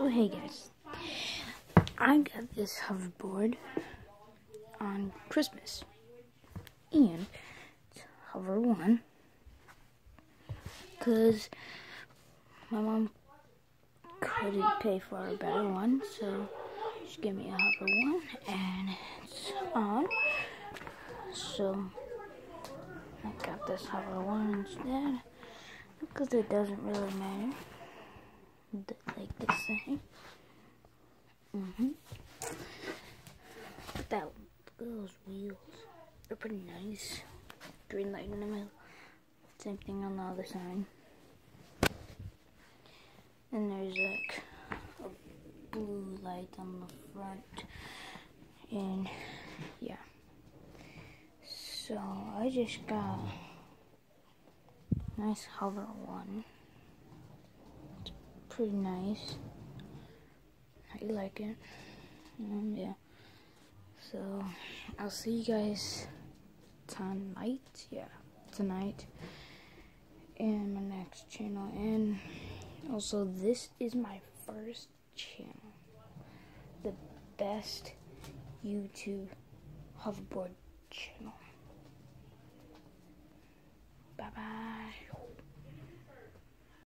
So hey guys, I got this hoverboard on Christmas, and it's Hover One, cause my mom couldn't pay for a better one, so she gave me a Hover One, and it's on. So I got this Hover One instead, because it doesn't really matter like this thing. Mm-hmm. That look at those wheels. They're pretty nice. Green light in the middle. Same thing on the other side. And there's like a blue light on the front. And yeah. So I just got nice hover one pretty nice. I like it. Um, yeah. So I'll see you guys tonight. Yeah, tonight in my next channel. And also, this is my first channel. The best YouTube hoverboard channel.